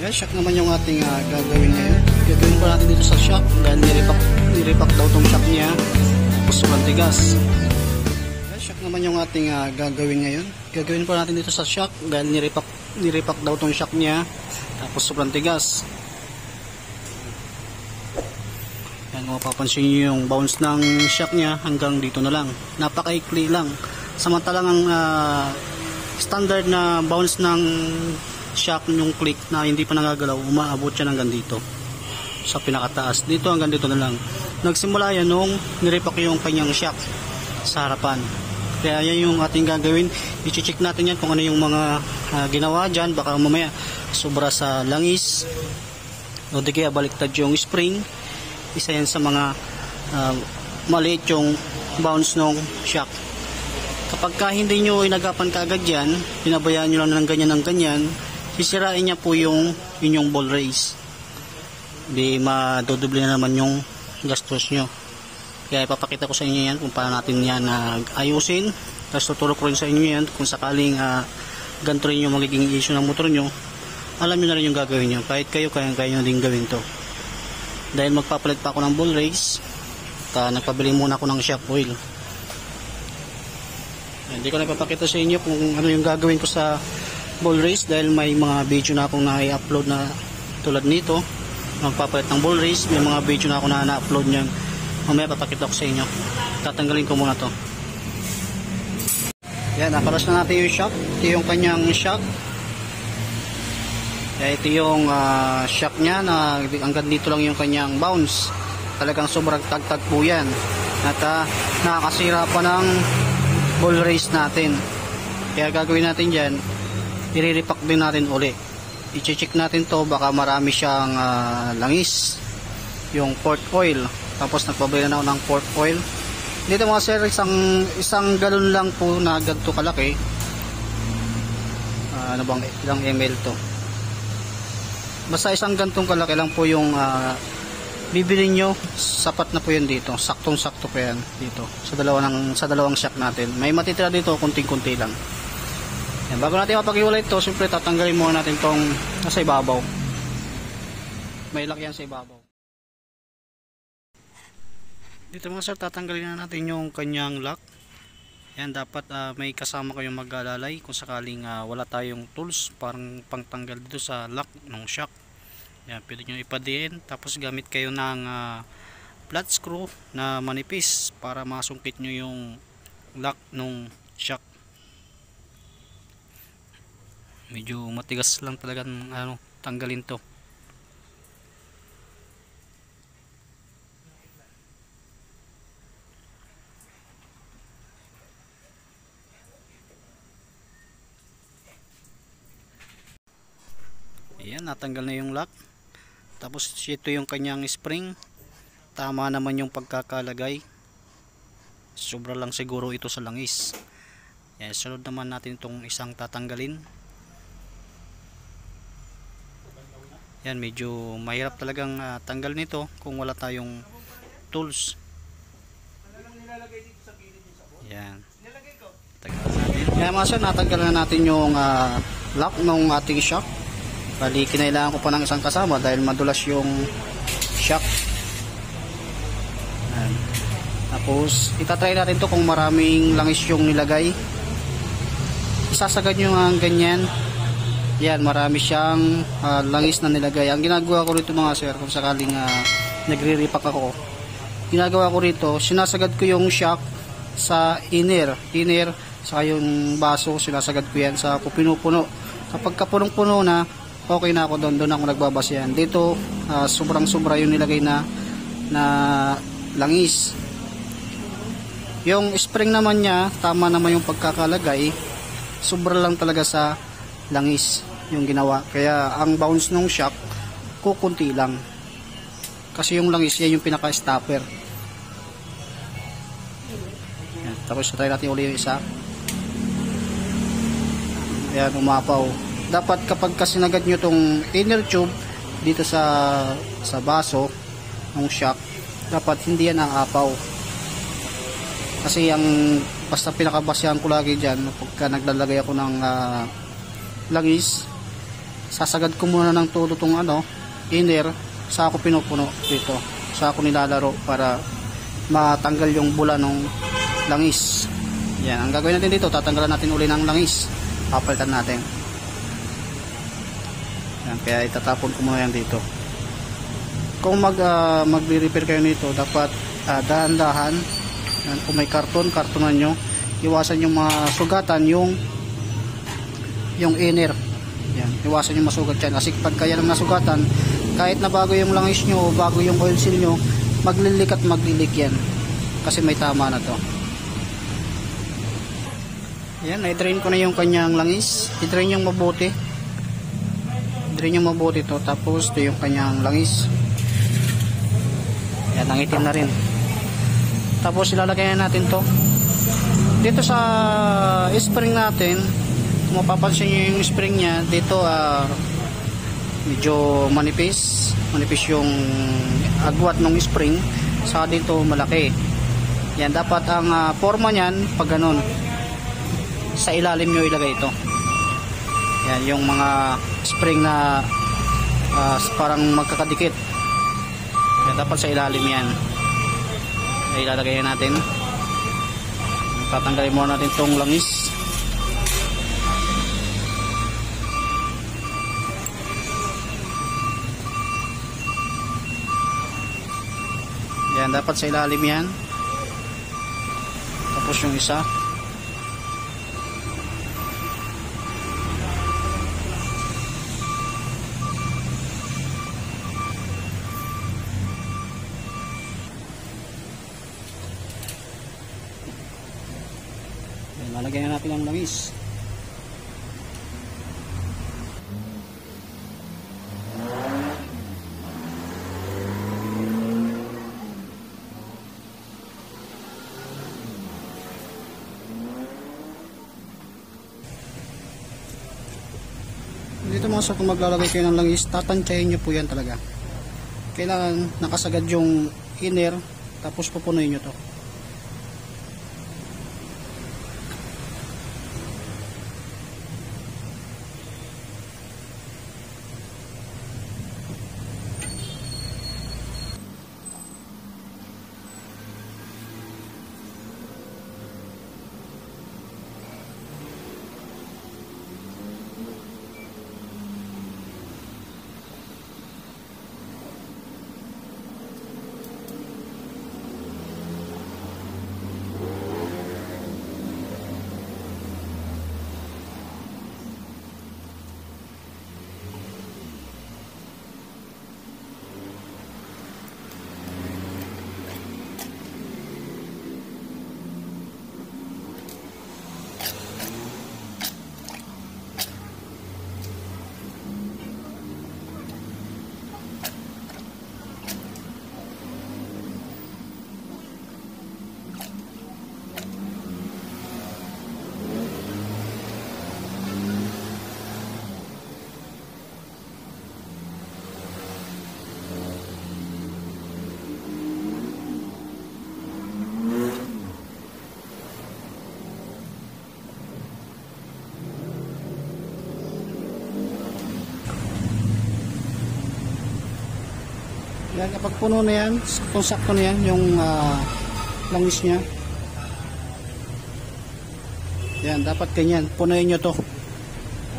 Yeah, shock naman yung ating ah, gagawin ngayon. Gagawin pa natin dito sa shock dahil nirepack, nirepack daw tong shock niya. Tapos sobrang tigas. Yeah, shock naman yung ating ah, gagawin ngayon. Gagawin pa natin dito sa shock dahil nirepack, nirepack daw tong shock niya. Tapos sobrang tigas. Yan, kung mapapansin nyo yung bounce ng shock niya hanggang dito na lang. Napakaikli lang. Samantalang ang ah, standard na bounce ng shock yung click na hindi pa nagagalaw, umaabot siya hanggang dito sa pinakataas. Dito hanggang dito na lang. Nagsimula yan nung nirepack yung kanyang shock sa harapan. Kaya yan yung ating gagawin. I-check natin yan kung ano yung mga ah, ginawa dyan. Baka mamaya sobra sa langis. O di kaya baliktad yung spring. Isa yan sa mga ah, maliit yung bounce ng shock. Kapag ka hindi nyo inagapan kaagad yan, pinabayaan nyo lang ng ganyan ng ganyan, sisirain niya po yung inyong ball race. Hindi madodoble na naman yung gastos nyo. Kaya ipapakita ko sa inyo yan kung paano natin yan uh, ayusin. Tapos tuturo ko rin sa inyo yan kung sakaling uh, ganito rin yung magiging issue ng motor nyo. Alam nyo na rin yung gagawin nyo. Kahit kayo, kaya kaya nyo din gawin to. Dahil magpapalit pa ako ng ball race, ta nagpabili muna ako ng shock oil. Hindi ko na ipapakita sa inyo kung ano yung gagawin ko sa ball race dahil may mga video na akong na-upload na tulad nito. Magpapalit ng ball race, may mga video na ako na na-upload niyan. Mamaya papakita ko sa inyo. Tatanggalin ko muna to. Yan, nakalas na natin yung shock. Ito yung kanyang shock. Kaya ito yung ah, shock niya na hanggang dito lang yung kanyang bounce. Talagang sobrang tagtag po yan. At ah, nakakasira pa ng ball race natin. Kaya gagawin natin dyan, iriripak din natin uli. I-check natin to baka marami siyang ah, langis. Yung port oil. Tapos nagpabili na ako ng port oil. Dito mga sir, isang, isang galon lang po na ganito kalaki. Ah, ano bang, ilang ml to? Basta isang gantong kalaki lang po yung ah, bibili nyo, sapat na po yan dito. Saktong-sakto po yan dito. Sa, dalawa ng, sa dalawang shock natin. May matitira dito, kunting-kunti lang. Yan, bago natin mapag-iwalay ito, siyempre tatanggalin muna natin tong nasa ibabaw. May lock yan sa ibabaw. Dito mga sir, tatanggalin na natin yung kanyang lock. Yan, dapat ah, may kasama kayong mag-alalay kung sakaling ah, wala tayong tools parang pangtanggal dito sa lock ng shock. Yan, pwede nyo ipadiin. Tapos gamit kayo ng ah, flat screw na manipis para masungkit nyo yung lock ng shock. Medyo matigas lang talaga ng, ano, tanggalin to. Ayan, natanggal na yung lock. Tapos ito yung kanyang spring. Tama naman yung pagkakalagay. Sobra lang siguro ito sa langis. Ayan, sunod naman natin itong isang tatanggalin. Yan, medyo mahirap talagang uh, tanggal nito kung wala tayong tools. Yan. Yan mga sir, natanggal na natin yung uh, lock ng ating shock. Bali, kinailangan ko pa ng isang kasama dahil madulas yung shock. Yan. Tapos, itatry natin to kung maraming langis yung nilagay. Isasagad nyo ang ganyan. Yan, marami siyang uh, langis na nilagay. Ang ginagawa ko rito mga sir, kung sakaling uh, nagre-repack ako, ginagawa ko rito, sinasagad ko yung shock sa inner. Inner, sa yung baso, sinasagad ko yan sa pinupuno. Kapag kapunong-puno na, okay na ako doon. Doon ako nagbabas yan. Dito, uh, sobrang-sobra yung nilagay na, na langis. Yung spring naman niya, tama naman yung pagkakalagay. Sobra lang talaga sa langis yung ginawa. Kaya ang bounce ng shock, kukunti lang. Kasi yung langis, yan yung pinaka-stopper. Yan. Tapos try natin uli yung isa. Ayan, umapaw. Dapat kapag kasi nagad nyo tong inner tube dito sa sa baso ng shock, dapat hindi yan aapaw. Kasi ang basta pinakabasyahan ko lagi dyan pagka naglalagay ako ng uh, langis sasagad ko muna ng todo tong ano, inner, sa ako pinupuno dito. Sa ako nilalaro para matanggal yung bula ng langis. Yan, ang gagawin natin dito, tatanggalan natin uli ng langis. Papalitan natin. Yan, kaya itatapon ko muna yan dito. Kung mag, uh, magre-repair kayo nito, dapat uh, dahan-dahan. Kung may karton, kartonan nyo. Iwasan yung mga sugatan, yung yung inner. Yan, iwasan yung masugat yan. Kasi pag kaya ng nasugatan, kahit na bago yung langis nyo o bago yung oil seal nyo, maglilik at maglilik yan. Kasi may tama na to. Yan, i-drain ko na yung kanyang langis. I-drain yung mabuti. I-drain yung mabuti to. Tapos, ito yung kanyang langis. Yan, nangitim na rin. Tapos, ilalagay na natin to. Dito sa spring natin, kung mapapansin nyo yung spring niya, dito, ah, medyo manipis. Manipis yung agwat ng spring. Sa dito, malaki. Yan, dapat ang ah, forma niyan, pag ganun, sa ilalim nyo ilagay ito yan yung mga spring na uh, parang magkakadikit yan, dapat sa ilalim yan ay ilalagay natin tatanggalin muna natin itong langis yan dapat sa ilalim yan tapos yung isa Ayan, lalagyan na natin ang langis. Dito mga sa kung maglalagay kayo ng langis, tatantyahin nyo po yan talaga. Kailangan nakasagad yung inner, tapos pupunuin nyo to. Yan, kapag puno na yan, kung sakto na yan, yung ah, langis niya. Yan, dapat ganyan. Punuin nyo to.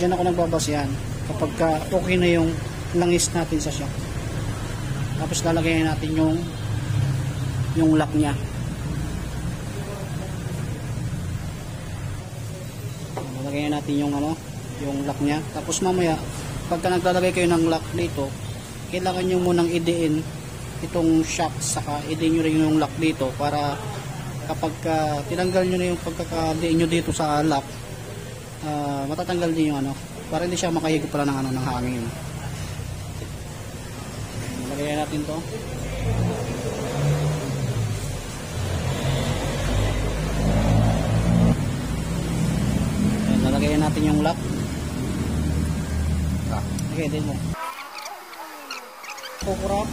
Diyan ako nagbabas yan. Kapag ka okay na yung langis natin sa shock. Tapos lalagay natin yung yung lock niya. Lalagay natin yung ano, yung lock niya. Tapos mamaya, pagka naglalagay kayo ng lock dito, kailangan nyo munang idiin itong shock saka idiin nyo rin yung lock dito para kapag uh, tinanggal nyo na yung pagkakadiin nyo dito sa lock uh, matatanggal din yung ano para hindi siya makahigop pala ng ano ng hangin. Lagayan natin to. Ayan, natin yung lock. Okay din mo kukurap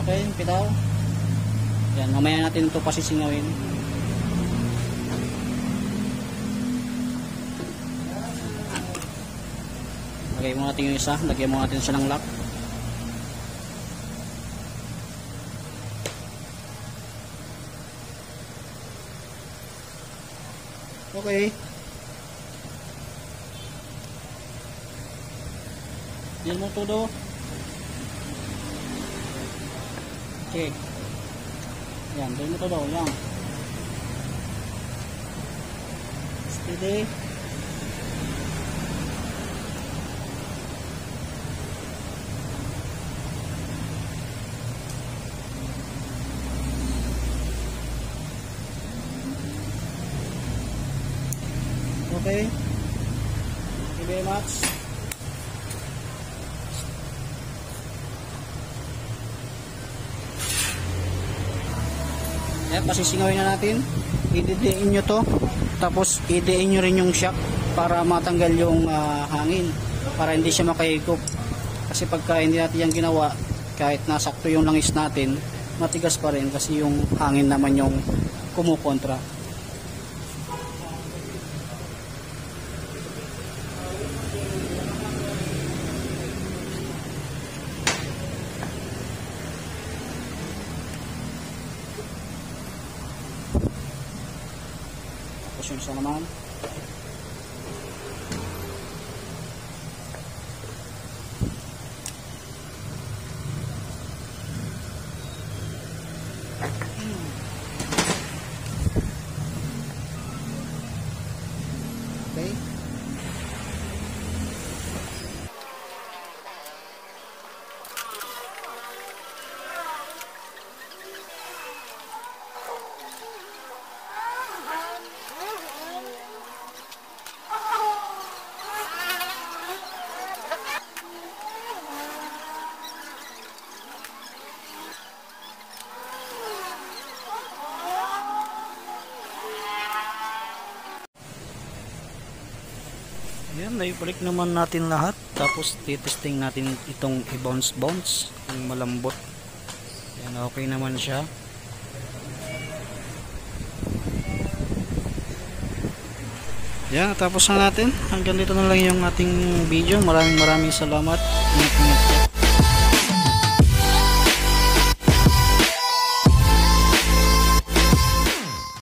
Okay, pitaw. Yan, mamaya natin ito pasisingawin. Lagay mo natin yung isa, lagyan mo natin siya ng lock. Okay. Yan mo todo. Okay. Yan, yan mo todo. Yan. Steady. Okay. Thank you very much. Ayan, pasisingawin na natin. Ididiin nyo to. Tapos, idiin nyo rin yung shock para matanggal yung ah, hangin. Para hindi siya makahigop. Kasi pagka hindi natin yan ginawa, kahit nasakto yung langis natin, matigas pa rin kasi yung hangin naman yung kumukontra. Tapos yung isa naman. Okay. Ayan, naibalik naman natin lahat. Tapos, titesting natin itong i-bounce bounce. Ang malambot. Ayan, okay naman siya. Yan, tapos na natin. Hanggang dito na lang yung ating video. Maraming maraming salamat. Ingat, ingat.